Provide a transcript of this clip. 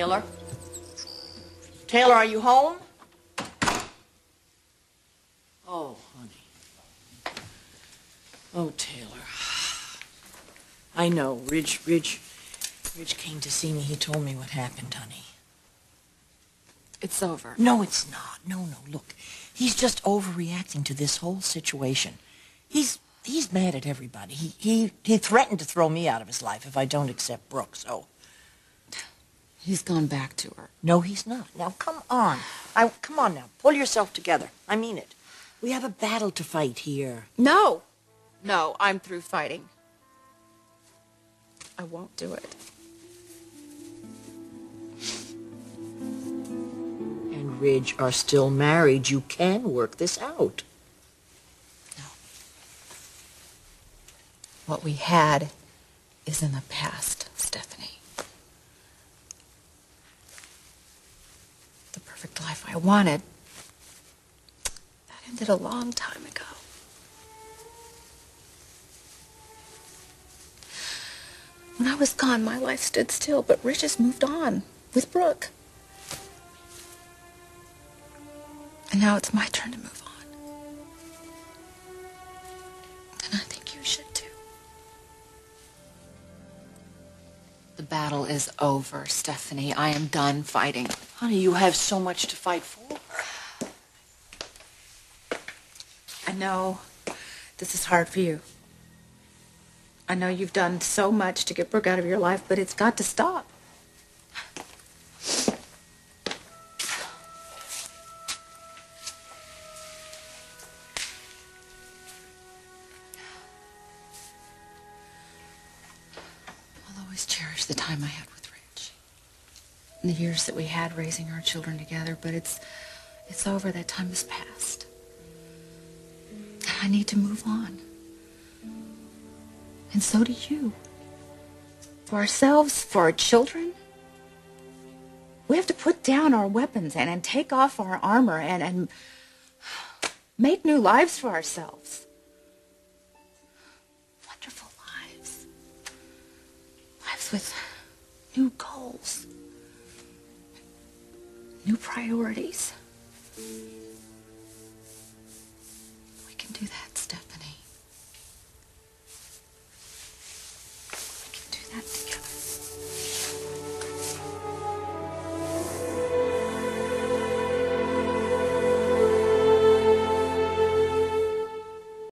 Taylor? Taylor, are you home? Oh, honey. Oh, Taylor. I know. Ridge, Ridge, Ridge came to see me. He told me what happened, honey. It's over. No, it's not. No, no. Look, he's just overreacting to this whole situation. He's he's mad at everybody. He he he threatened to throw me out of his life if I don't accept Brooke. So oh, He's gone back to her. no, he's not. Now come on. I come on now. Pull yourself together. I mean it. We have a battle to fight here. No! No, I'm through fighting. I won't do it. And Ridge are still married. You can work this out. No. What we had is in the past, Stephanie. The perfect life I wanted, that ended a long time ago. When I was gone, my life stood still, but Ridge has moved on with Brooke. And now it's my turn to move on. The battle is over, Stephanie. I am done fighting. Honey, you have so much to fight for. I know this is hard for you. I know you've done so much to get Brooke out of your life, but it's got to stop. Always cherish the time I had with Ridge. And the years that we had raising our children together, but it's it's over. That time has passed. I need to move on. And so do you. For ourselves, for our children. We have to put down our weapons and, and take off our armor and, and make new lives for ourselves. With new goals, new priorities. We can do that